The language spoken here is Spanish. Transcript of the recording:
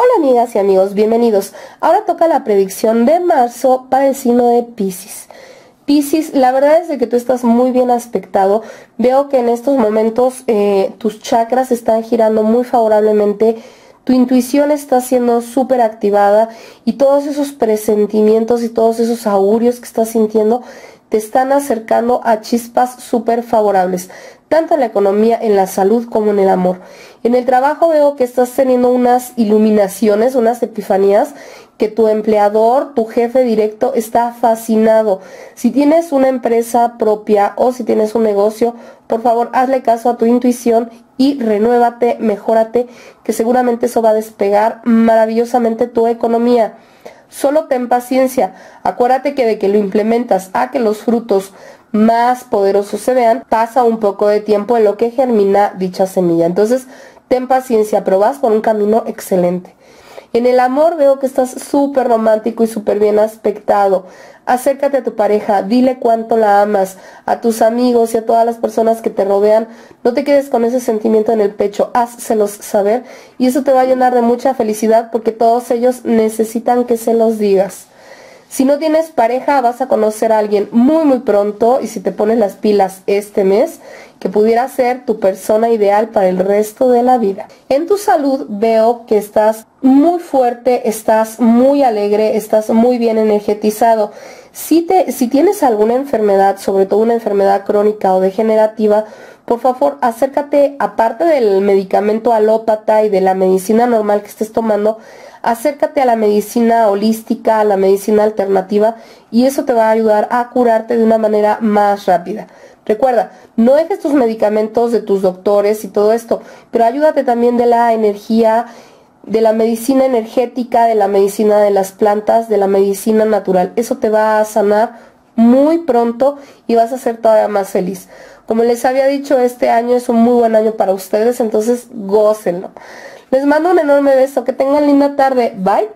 Hola amigas y amigos, bienvenidos. Ahora toca la predicción de marzo para el signo de Pisces. Pisces, la verdad es de que tú estás muy bien aspectado. Veo que en estos momentos eh, tus chakras están girando muy favorablemente. Tu intuición está siendo súper activada y todos esos presentimientos y todos esos augurios que estás sintiendo te están acercando a chispas súper favorables tanto en la economía, en la salud como en el amor. En el trabajo veo que estás teniendo unas iluminaciones, unas epifanías, que tu empleador, tu jefe directo está fascinado. Si tienes una empresa propia o si tienes un negocio, por favor hazle caso a tu intuición y renuévate, mejórate, que seguramente eso va a despegar maravillosamente tu economía. Solo ten paciencia. Acuérdate que de que lo implementas a que los frutos más poderosos se vean, pasa un poco de tiempo en lo que germina dicha semilla. Entonces, ten paciencia, pero por un camino excelente. En el amor veo que estás súper romántico y súper bien aspectado. Acércate a tu pareja, dile cuánto la amas, a tus amigos y a todas las personas que te rodean. No te quedes con ese sentimiento en el pecho, házselos saber y eso te va a llenar de mucha felicidad porque todos ellos necesitan que se los digas. Si no tienes pareja, vas a conocer a alguien muy muy pronto y si te pones las pilas este mes, que pudiera ser tu persona ideal para el resto de la vida. En tu salud veo que estás muy fuerte, estás muy alegre, estás muy bien energetizado. Si, te, si tienes alguna enfermedad, sobre todo una enfermedad crónica o degenerativa, por favor acércate, aparte del medicamento alópata y de la medicina normal que estés tomando, acércate a la medicina holística, a la medicina alternativa y eso te va a ayudar a curarte de una manera más rápida. Recuerda, no dejes tus medicamentos de tus doctores y todo esto, pero ayúdate también de la energía, de la medicina energética, de la medicina de las plantas, de la medicina natural. Eso te va a sanar muy pronto y vas a ser todavía más feliz. Como les había dicho, este año es un muy buen año para ustedes, entonces gócenlo. Les mando un enorme beso. Que tengan linda tarde. Bye.